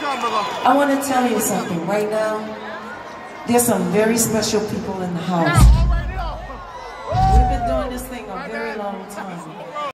I want to tell you something right now. There's some very special people in the house. We've been doing this thing a very long time.